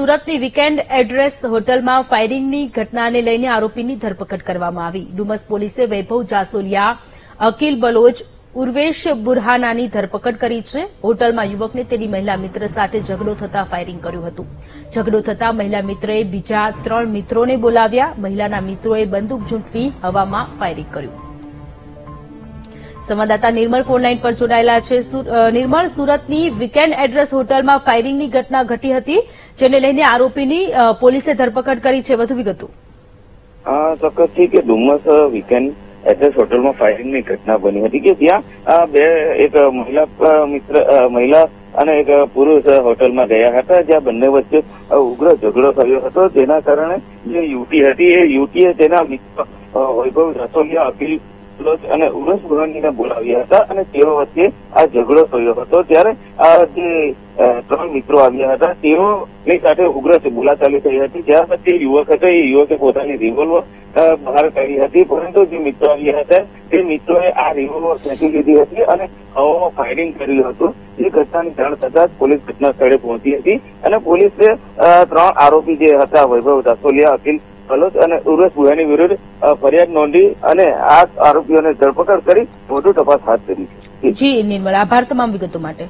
સુરતની weekend address હોટલમાં ફાયરિંગની ઘટનાને લઈને આરોપીની ધરપકડ કરવામાં આવી. ડુમસ પોલીસે વૈભવ જાસોલિયા, અકિલ બલોચ, ઉર્વેશ બુરહાનાની ધરપકડ કરી છે. હોટલમાં યુવકને તેની મહિલા મિત્ર સાથે ઝઘડો થતા ફાયરિંગ કર્યું હતું. ઝઘડો થતા મહિલા મિત્રએ બીજા ત્રણ મિત્રોને બોલાવ્યા. મહિલાના મિત્રોએ બંદૂક ઝૂંટવી હવામાં ફાયરિંગ કર્યું. સંવાદદાતા નિર્મળ ફોનલાઈન પર જોડાયેલા છે. નિર્મળ, સુરતની વીકેન્ડ એડ્રેસ હોટલમાં ફાયરિંગની ઘટના ઘટી હતી, જેને લઈને આરોપીની પોલીસે ધરપકડ કરી છે. વધુ વિગતો. આ ચોક્કસ છે કે ડુમસ વીકેન્ડ એડ્રેસ હોટલમાં ફાયરિંગની ઘટના બની હતી કે ત્યાં બે, એક મહિલા મિત્ર મહિલા અને એક પુરુષ હોટલમાં ગયા હતા, જ્યાં બંને વચ્ચે ઉગ્ર ઝઘડો થયો હતો. જેના કારણે જે યુવતી હતી, એ યુવતીએ તેના મિત્ર વૈભવ રસોલિયા અખિલ બલોચ અને ઉમેશ ગુરાનીને બોલાવ્યા હતા અને તેઓ વચ્ચે આ ઝઘડો થયો હતો. ત્યારે આ જે ત્રણ મિત્રો આવ્યા હતા. તેઓની સાથે ઉગ્ર બોલાચાલી થઈ હતી. ત્યાર પછી યુવક હતો. એ યુવકે પોતાની રિવોલ્વર બહાર કરી હતી. પરંતુ જે મિત્રો આવ્યા હતા, તે મિત્રોએ આ રિવોલ્વર ફેંકી લીધી હતી અને હવામાં ફાયરિંગ કર્યું હતું. એ ઘટનાની જાણ થતા જ પોલીસ ઘટના સ્થળે પહોંચી હતી અને પોલીસે ત્રણ આરોપી જે હતા, વૈભવ દાસોલિયા, અખિલ કલોચ અને ઉર્વેશ ભુયાની વિરુદ્ધ ફરિયાદ નોંધી અને આ આરોપીઓને ધરપકડ કરી વધુ તપાસ હાથ ધરી છે. જી, નિર્મળ, આભાર તમામ વિગતો માટે.